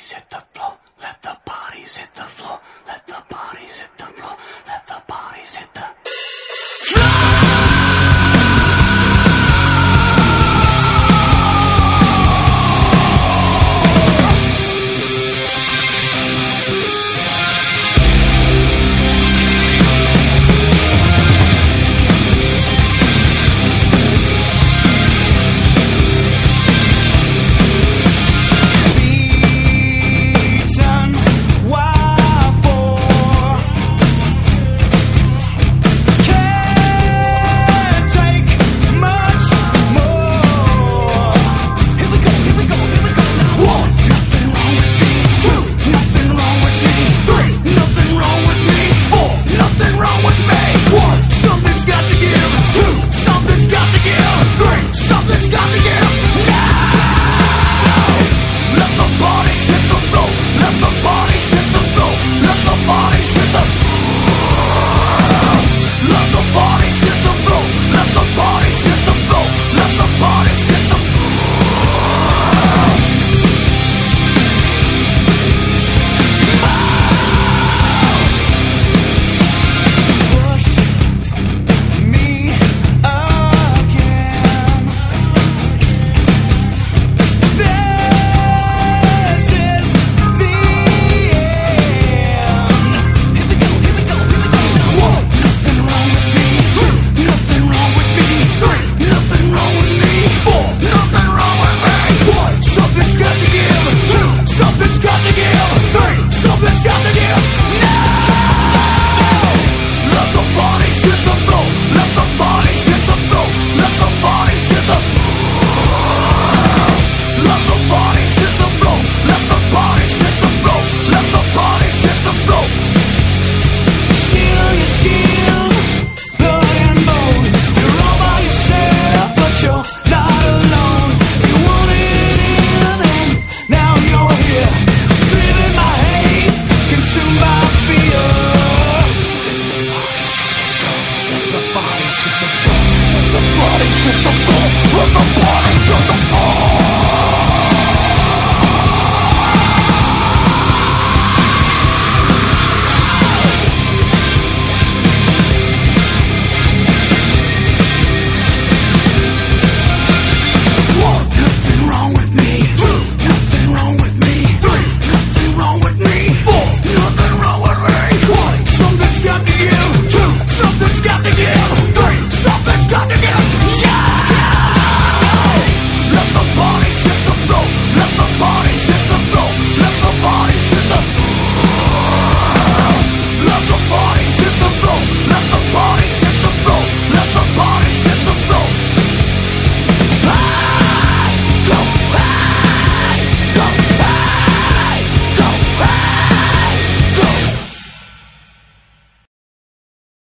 Hit the Everybody's too